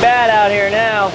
bad out here now.